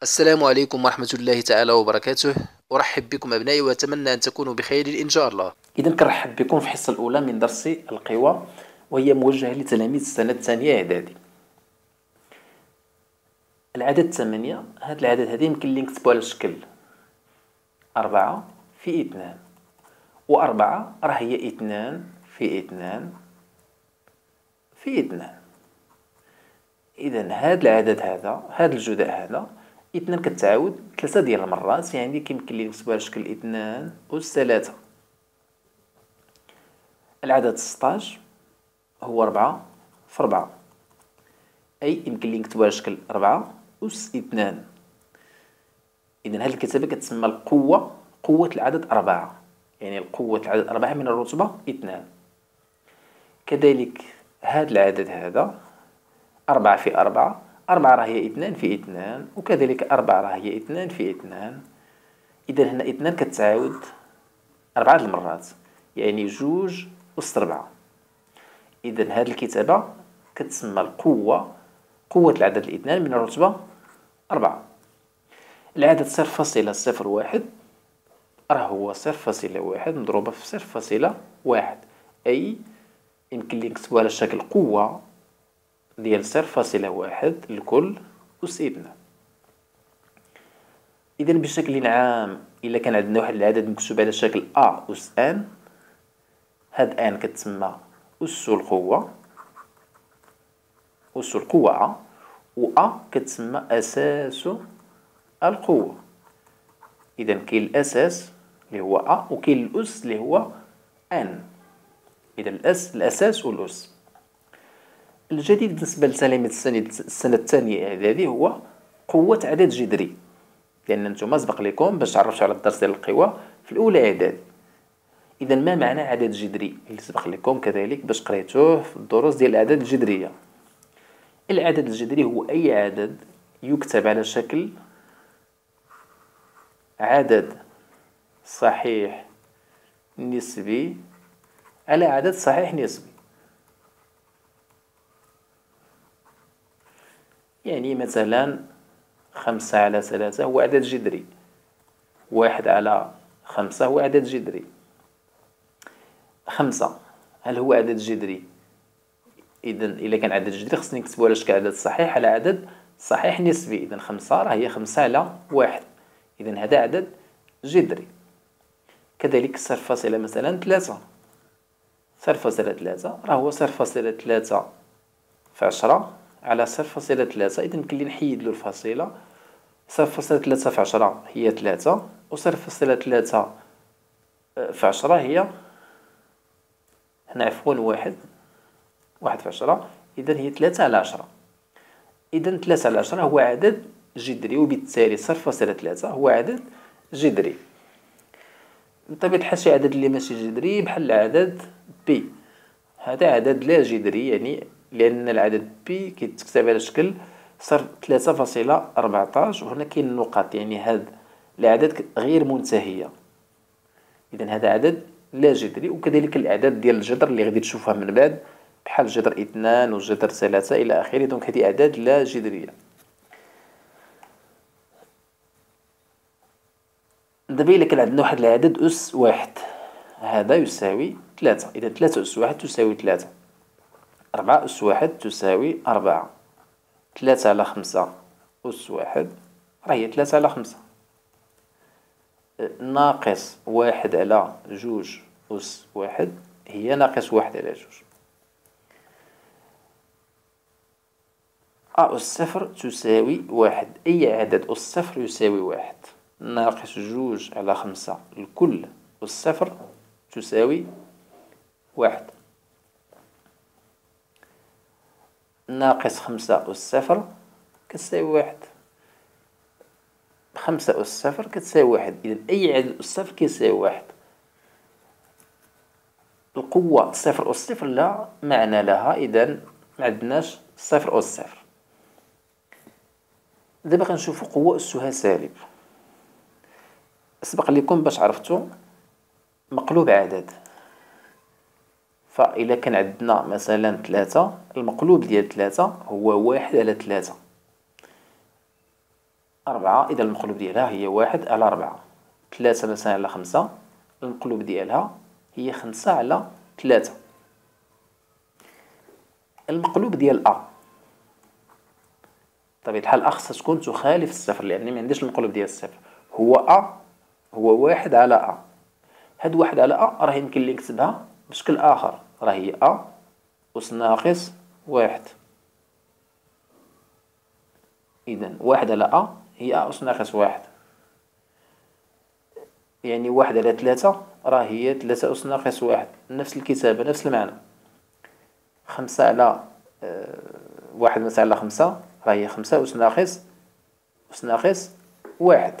السلام عليكم ورحمة الله تعالى وبركاته. أرحب بكم أبنائي وأتمنى أن تكونوا بخير إن شاء الله. إذا كنرحب بكم في الحصة الأولى من درس القوى وهي موجهة لتلاميذ السنة الثانية إعدادي. العدد ثمانية. هاد العدد هذه يمكن لي نكتبو على الشكل أربعة في إثنان. وأربعة راه هي إثنان في إثنان في إثنان. إذا هاد العدد هذا هاد الجداء هذا إثنان كتعاود ثلاثة ديال المرات يعني كيمكن لي نكتبو على شكل إثنان أس ثلاثة العدد ستاش هو ربعة في ربعة. أي يمكن لي نكتبو على شكل أس اثنان إذا هذه الكتابة كتسمى القوة قوة العدد أربعة. يعني القوة العدد أربعة من الرتبة إثنان. كذلك هذا العدد هذا أربعة في أربعة أربعة راه هي إثنان في إثنان وكذلك أربعة راه هي إثنان في إثنان. إذا هنا إثنان كتعاود أربعة المرات يعني جوج أس ربعة. إذا هذه الكتابة كتسمى القوة قوة العدد الإثنان من الرتبة أربعة. العدد صفر فاصلة صفر واحد راه هو صفر فاصلة واحد مضروبة في صفر فاصلة واحد. أي يمكن لي نكتبو على شكل قوة. ديال صفر فاصلة واحد الكل أس اثنان إذا بشكل عام إلا كان عندنا واحد العدد مكتوب على شكل أ أس أن هاد أن كتسمى أس القوة أس القوة أ و أ كتسمى أساس القوة. إذا كاين الأساس اللي هو أ وكاين الأس اللي هو أن إذا الأس الأساس والأس. الجديد بالنسبة لتلاميذ السنة الثانية إعدادي هو قوة عدد جذري. لأن نتوما سبق لكم باش تعرفتوا على الدرس ديال القوى في الأولى إعدادي إذا ما معنى عدد جذري؟ اللي سبق لكم كذلك باش قريتوه في الدروس ديال الأعداد الجذرية. العدد الجذري هو أي عدد يكتب على شكل عدد صحيح نسبي على عدد صحيح نسبي. يعني مثلا خمسة على ثلاثة هو عدد جذري. واحد على خمسة هو عدد جذري. خمسة هل هو عدد جذري؟ إذا إلا كان عدد جذري خصني نكتبو على شكل عدد صحيح. على عدد صحيح نسبي. إذا خمسة راه هي خمسة على واحد. إذا هذا عدد جذري. كذلك صفر فاصلة مثلا ثلاثة. صفر فاصلة ثلاثة راه هو صفر فاصلة ثلاثة في عشرة. على صفر فاصلة ثلاثة. إذا يمكن لي نحيد له الفاصلة. صفر فاصلة ثلاثة في عشرة هي ثلاثة. وصفر فاصلة ثلاثة في عشرة هي هنا عفوا واحد. واحد في عشرة. إذا هي ثلاثة على عشرة. إذا ثلاثة على عشرة هو عدد جذري وبالتالي صفر فاصلة ثلاثة هو عدد جذري. بطبيعة الحال شي عدد اللي ماشي جذري؟ بحال العدد بي هذا عدد لا جذري يعني لأن العدد بي كيتكتب على شكل فاصلة أربعتاش وهنا كاين النقاط يعني هاد الأعداد غير منتهية. إذا هذا عدد لا جذري وكذلك الأعداد ديال الجذر اللي غادي تشوفها من بعد بحال جذر اثنان وجذر ثلاثة إلى آخره دونك هذه أعداد لا جذرية دابا إلا كان عندنا واحد العدد أس واحد هذا يساوي ثلاثة. إذا ثلاثة أس واحد تساوي ثلاثة. أربعة أس واحد تساوي أربعة. ثلاثة على خمسة أس واحد. راه هي ثلاثة على خمسة. ناقص واحد على جوج أس واحد. هي ناقص واحد على جوج. أ أس صفر تساوي واحد. أي عدد أس صفر يساوي واحد؟ ناقص جوج على خمسة. الكل أس صفر تساوي واحد. ناقص خمسة أس صفر كتساوي واحد. خمسة أس صفر كتساوي واحد. إذا أي عدد أس صفر كيساوي واحد. القوة صفر أس صفر لا معنى لها إذا معندناش صفر أس صفر. دابا غنشوفو قوة أسها سالب. سبق لكم باش عرفتو مقلوب عدد. فإلا كان عندنا مثلا ثلاثة المقلوب ديال ثلاثة هو واحد على ثلاثة. أربعة إذا المقلوب ديالها هي واحد على ربعة ثلاثة مثلا على خمسة المقلوب ديالها هي خمسة على ثلاثة. المقلوب ديال أ بطبيعة الحال أ خصها تكون تخالف الصفر لأني ما عنديش المقلوب ديال الصفر. هو أ هو واحد على أ هاد واحد على أ راه يمكن لي نكتبها بشكل آخر. راه هي أ أس ناقص واحد. إذا واحد على أ هي أس ناقص واحد. يعني واحد على ثلاثة راه هي ثلاثة أس ناقص واحد. نفس الكتابة نفس المعنى. خمسة على آه، واحد مثلا على خمسة راه هي خمسة أس ناقص أس ناقص واحد.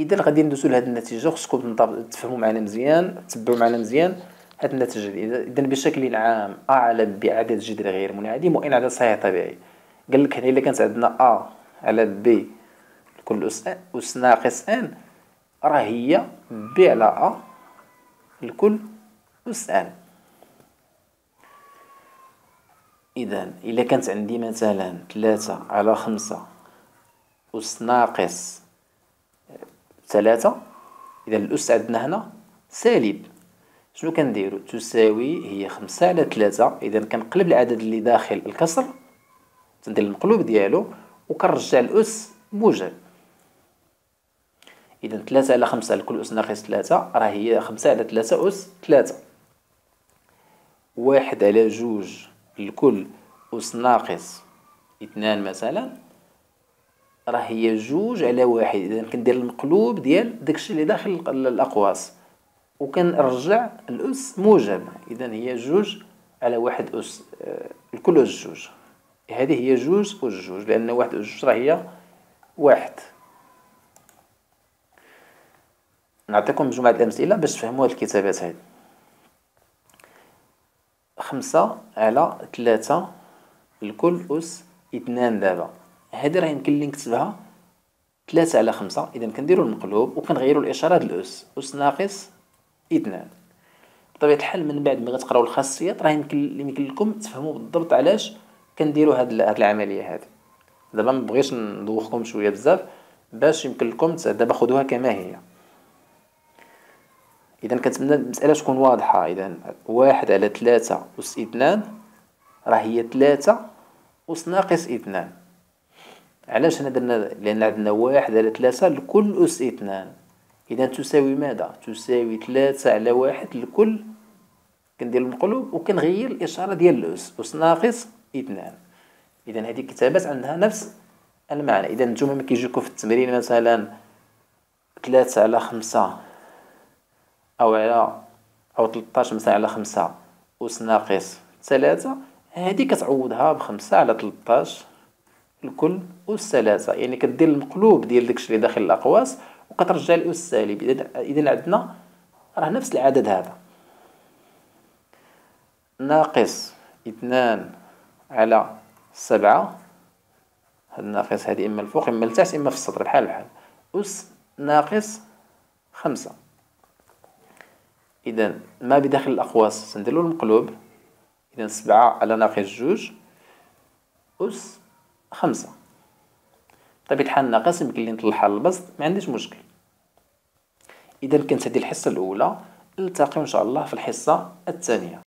إذا غادي ندوزو لهاد النتيجة خصكم تفهموا معنا مزيان تبعوا معنا مزيان هاد النتيجة اذا بشكل عام ا على ب عدد جذري غير منعدم وإن عدد صحيح طبيعي. قال لك هنا إلا كانت عندنا ا على ب كل اس اس ناقص ان راه هي ب على ا الكل أس ان إذا إلا كانت عندي مثلا ثلاثة على خمسة أس ناقص ثلاثة. إذا الأس عندنا هنا سالب. شنو كنديرو؟ تساوي هي خمسة على ثلاثة. إذا كنقلب العدد اللي داخل الكسر تندير المقلوب ديالو وكنرجع الأس موجب إذا ثلاثة على خمسة لكل أس ناقص ثلاثة. راه هي خمسة على ثلاثة أس ثلاثة. واحد على جوج لكل أس ناقص اثنان مثلا. راه هي جوج على واحد. إذا كندير المقلوب ديال داكشي اللي داخل الأقواس. وكنرجع الأس موجب إذا هي جوج على واحد أس آه، الكل أس جوج. هذه هي جوج أس جوج لأن واحد أس جوج راه هي واحد. نعطيكم مجموعة الأمثلة باش تفهموا هاد الكتابات هادي. خمسة على ثلاثة الكل أس اثنان دابا. هذه راه يمكن لي نكتبها ثلاثة على خمسة إذا كنديرو المقلوب وكنغيرو الإشارة د الأس. أس ناقص إثنان. بطبيعة الحال من بعد ملي غتقراو الخاصيات راه يمكن يمكن لكم تفهموا بالضبط علاش كنديرو هاد العملية هادي. دابا مبغيتش ندوخكم شوية بزاف باش يمكن لكم دابا خذوها كما هي. إذا كنتمنى المسألة تكون واضحة. إذا واحد على ثلاثة أس إثنان راه هي ثلاثة أس ناقص إثنان. علاش هنا درنا؟ لأن عندنا واحد على ثلاثة لكل أس اثنان. إذا تساوي ماذا؟ تساوي ثلاثة على واحد لكل كندير المقلوب وكنغير الإشارة ديال الأس. أس ناقص اثنان. إذا هذه الكتابات عندها نفس المعنى. إذا نتوما ملي كيجيكم في التمرين مثلا ثلاثة على خمسة أو على أو 13 مثلا على خمسة. أس ناقص ثلاثة. هذه كتعوضها بخمسة على 13 الكل أس ثلاثة يعني كدير المقلوب ديال داكشي اللي داخل الأقواس وكترجع الأس سالب إذا عندنا راه نفس العدد هذا. ناقص اثنان على سبعة. هاد الناقص هادي إما الفوق إما التحت إما في السطر بحال بحال. أس ناقص خمسة. إذا ما بداخل الأقواس سنديرلو المقلوب. إذا سبعة على ناقص جوج. أس خمسة. طبيعة الحال ناقص يمكن لي نطلعها البسط ما عنديش مشكل. إذا كانت هذه الحصة الأولى نلتقي إن شاء الله في الحصة الثانية.